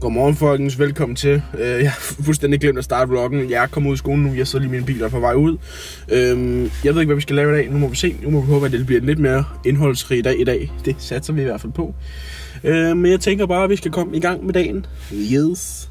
Godmorgen folkens, velkommen til. Øh, jeg har fuldstændig glemt at starte vloggen. Jeg er kommet ud af skolen nu, jeg sidder lige i min bil og er på vej ud. Øhm, jeg ved ikke, hvad vi skal lave i dag. Nu må vi se. Nu må vi håbe, at det bliver en lidt mere indholdsrig dag i dag. Det satser vi i hvert fald på. Øh, men jeg tænker bare, at vi skal komme i gang med dagen. Yes.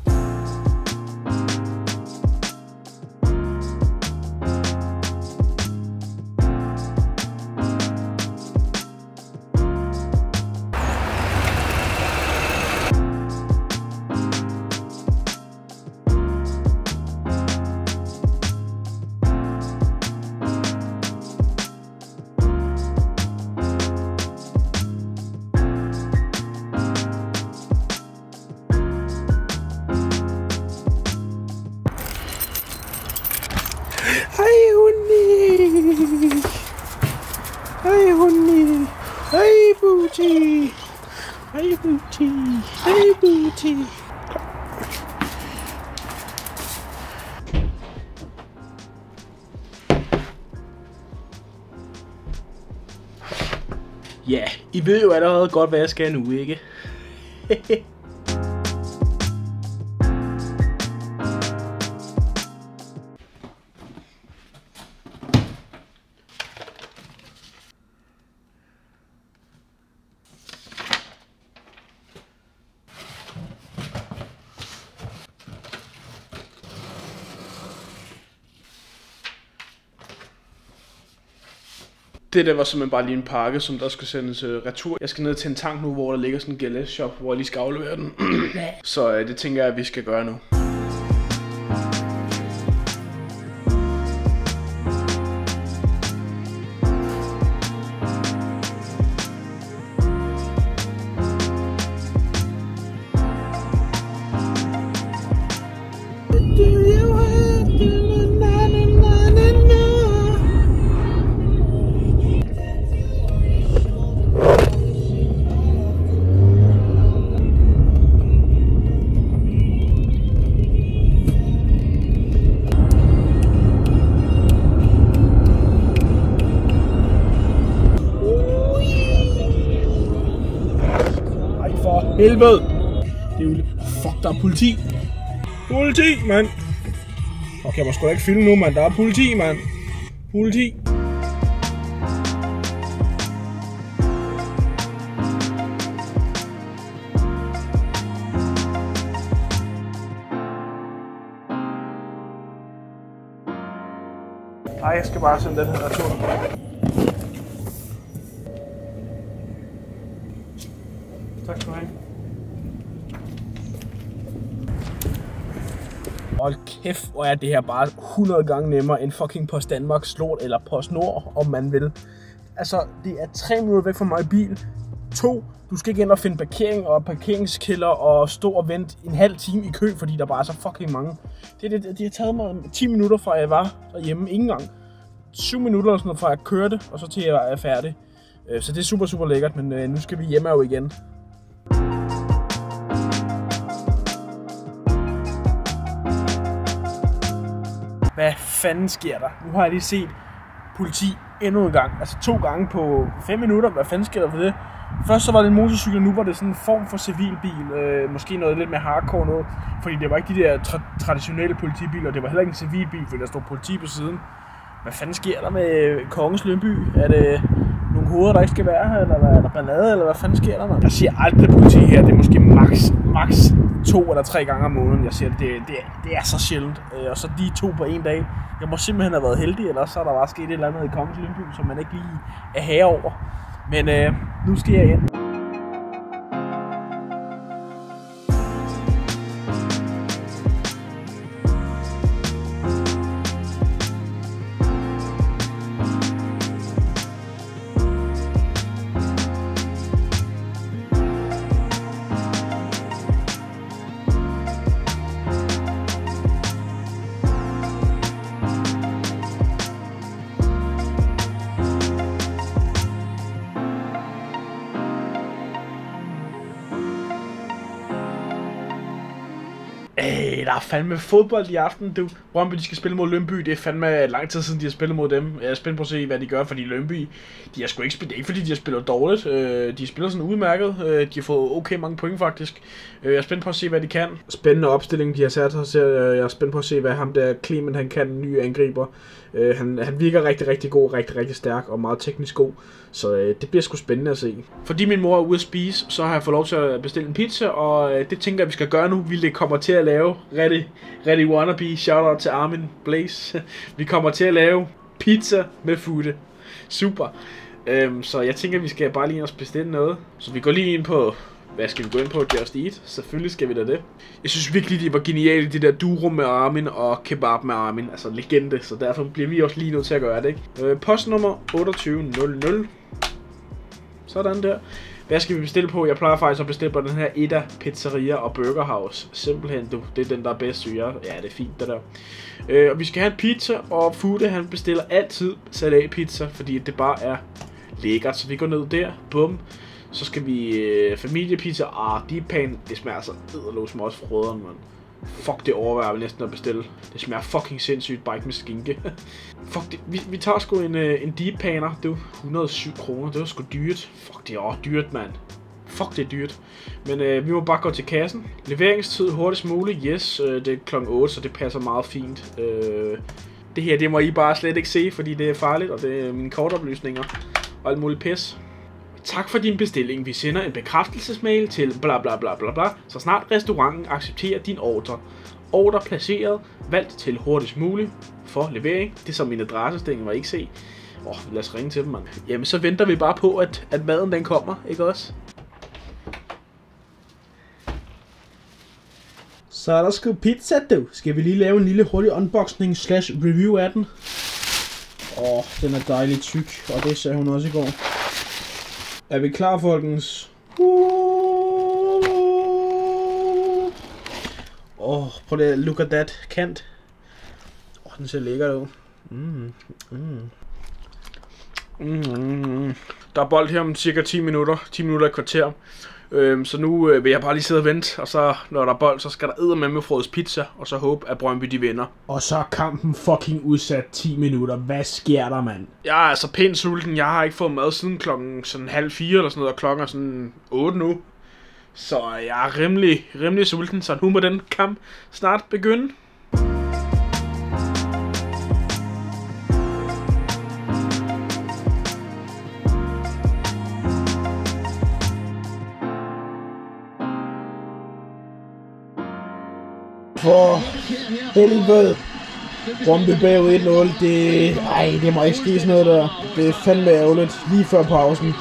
Ja, yeah, I ved jo allerede godt, hvad jeg skal nu, ikke? Det der var simpelthen bare lige en pakke, som der skal sendes uh, retur. Jeg skal ned til en tank nu, hvor der ligger sådan en GLS shop, hvor jeg lige skal aflevere den. Så uh, det tænker jeg, at vi skal gøre nu. Helvede! Det er jo... Fuck, der er politi! Politi, mand! Okay, jeg må sgu da ikke filme nu, mand. Der er politi, mand. Politi. Ej, jeg skal bare sende den her retur. Tak skal du have. Hold kæft, hvor er det her bare 100 gange nemmere end fucking Post Danmark Slot eller Post Nord, om man vil. Altså, det er 3 minutter væk fra mig i bil. 2. Du skal ikke ind og finde parkering og parkeringskælder og stå og vente en halv time i kø, fordi der bare er så fucking mange. Det, det, det, det har taget mig 10 minutter fra jeg var derhjemme. Ingen gang. 7 minutter eller sådan noget fra jeg kørte, og så til jeg er færdig. Øh, så det er super, super lækkert, men øh, nu skal vi hjemme jo igen. Hvad fanden sker der? Nu har jeg lige set politi endnu en gang. Altså to gange på 5 minutter. Hvad fanden sker der for det? Først så var det en motorcykel, nu var det sådan en form for civilbil. Øh, måske noget lidt mere hardcore noget. Fordi det var ikke de der tra- traditionelle politibiler. Det var heller ikke en civilbil, fordi der stod politi på siden. Hvad fanden sker der med Kongens Lønby? Er det nogle hoveder, der ikke skal være her? Eller hvad- er der ballade? Eller hvad fanden sker der, mand? Jeg siger aldrig politi her. Det er måske max, max to eller tre gange om måneden. Jeg siger, det, det, det er så sjældent. Øh, Og så de to på en dag. Jeg må simpelthen have været heldig, eller så er der bare sket et eller andet i Kongens Lyngby, som man ikke lige er herover. over. Men øh, nu skal jeg ind. Ej, der er fandme fodbold i aften, du. Brøndby, de skal spille mod Lønby. Det er fandme lang tid siden, de har spillet mod dem. Jeg er spændt på at se, hvad de gør, fordi Lønby, de har sgu ikke spillet, ikke fordi de har spillet dårligt. Øh, de spiller sådan udmærket. Øh, de har fået okay mange point, faktisk. Øh, jeg er spændt på at se, hvad de kan. Spændende opstilling, de har sat sig. Jeg er spændt på at se, hvad ham der Clement, han kan, en ny angriber. Øh, han, han virker rigtig, rigtig god, rigtig, rigtig stærk og meget teknisk god. Så øh, det bliver sgu spændende at se. Fordi min mor er ude at spise, så har jeg fået lov til at bestille en pizza, og øh, det tænker jeg, vi skal gøre nu. Vi kommer til at lave Ready, ready wannabe. Shout out til Armin Blaze. vi kommer til at lave pizza med futte. Super. Øhm, så jeg tænker, vi skal bare lige også bestille noget. Så vi går lige ind på hvad skal vi gå ind på? Just Eat? Selvfølgelig skal vi da det. Jeg synes virkelig, det var genialt, det der durum med Armin og kebab med Armin. Altså legende, så derfor bliver vi også lige nødt til at gøre det, ikke? Øh, postnummer 2800. Sådan der. Hvad skal vi bestille på? Jeg plejer faktisk at bestille på den her Eda Pizzeria og Burger House. Simpelthen, du. Det er den, der er bedst, synes jeg. Ja, det er fint, det der. Øh, og vi skal have en pizza, og Fude, han bestiller altid salatpizza, fordi det bare er lækkert. Så vi går ned der. Bum. Så skal vi øh, familiepizza. Ah, de er pæne. Det smager altså edderlås med os frøderen, mand. Fuck, det overvejer jeg næsten at bestille. Det smager fucking sindssygt, bare ikke med skinke. Fuck, det, vi, vi tager sgu en, øh, en deep paner. Det var 107 kroner. Det var sgu dyrt. Fuck, det er også dyrt, mand. Fuck, det er dyrt. Men øh, vi må bare gå til kassen. Leveringstid hurtigst muligt. Yes, øh, det er kl. 8, så det passer meget fint. Øh, det her, det må I bare slet ikke se, fordi det er farligt, og det er mine kortoplysninger. Og alt muligt pis. Tak for din bestilling. Vi sender en bekræftelsesmail til bla bla bla bla bla, så snart restauranten accepterer din ordre. Ordre placeret, valgt til hurtigst muligt for levering. Det er så min adresse, den var ikke se. Åh, oh, lad os ringe til dem, mand. Jamen, så venter vi bare på, at, at maden den kommer, ikke også? Så er der sgu pizza, du. Skal vi lige lave en lille hurtig unboxing slash review af den? Åh, oh, den er dejligt tyk, og det sagde hun også i går. Er vi klar, folkens? Åh, oh, prøv lige at look at that kant. Åh, oh, den ser lækker ud. Mm, mm. Mm, mm. Der er bold her om cirka 10 minutter, 10 minutter i kvarter. Øhm, så nu øh, vil jeg bare lige sidde og vente, og så når der er bold, så skal der med med Frodes pizza, og så håbe, at Brøndby de vinder. Og så er kampen fucking udsat 10 minutter. Hvad sker der, mand? Jeg er altså pænt sulten. Jeg har ikke fået mad siden klokken sådan halv fire eller sådan noget, og klokken er sådan 8 nu. Så jeg er rimelig, rimelig sulten, så nu må den kamp snart begynde. For helvede. Brøndby bagud 1-0. Det, ej, det må ikke ske sådan noget der. Det er fandme ærgerligt. Lige før pausen.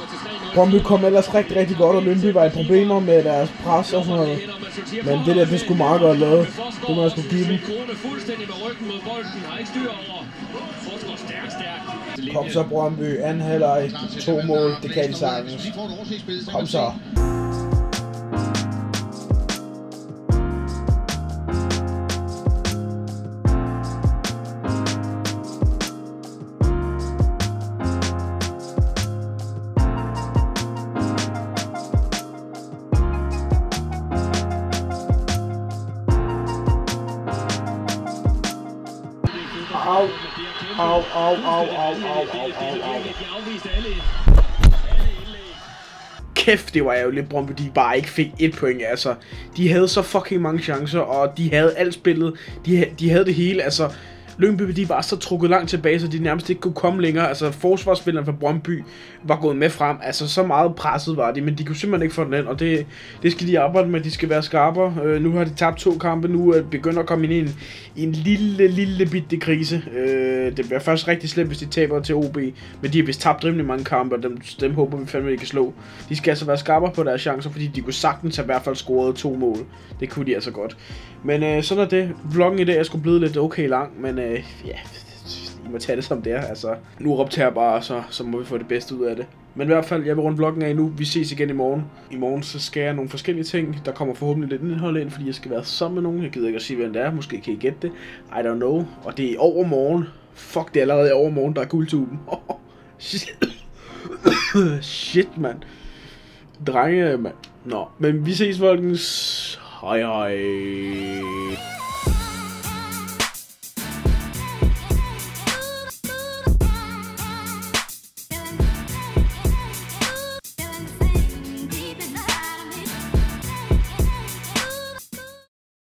Brøndby kom ellers rigtig, rigtig godt, og Lønby var i problemer med deres pres og sådan noget. Men det der, det skulle meget godt lavet. Det må jeg skulle give dem. Kom så Brøndby, anden halvleg, to mål, det kan de sagtens. Kom så. Au, au, au, au, au, au, au, au. Kæft, det var ærgerligt, Brøndby de bare ikke fik et point, altså. De havde så fucking mange chancer, og de havde alt spillet. De, de havde det hele, altså. Lyngby de var så trukket langt tilbage, så de nærmest ikke kunne komme længere. Altså forsvarsspilleren fra Brøndby var gået med frem. Altså så meget presset var de, men de kunne simpelthen ikke få den ind, og det, det skal de arbejde med. De skal være skarpere. Øh, nu har de tabt to kampe, nu er begynder at komme ind i en, i en lille, lille bitte krise. Øh, det bliver først rigtig slemt, hvis de taber til OB, men de har vist tabt rimelig mange kampe, og dem, dem håber vi fandme, de kan slå. De skal altså være skarpere på deres chancer, fordi de kunne sagtens have i hvert fald scoret to mål. Det kunne de altså godt. Men øh, sådan er det. Vloggen i dag er skulle blevet lidt okay lang, men øh, Øh, ja, I må tage det som det er. Altså, nu optager bare, og så, så må vi få det bedste ud af det. Men i hvert fald, jeg vil runde vloggen af nu. Vi ses igen i morgen. I morgen så skal jeg nogle forskellige ting. Der kommer forhåbentlig lidt indhold ind, fordi jeg skal være sammen med nogen. Jeg gider ikke at sige, hvem det er. Måske kan I gætte det. I don't know. Og det er over morgen. Fuck, det er allerede over morgen, der er guldtuben. Shit, Shit mand. Drenge, mand. Nå, men vi ses, folkens. Hej hej.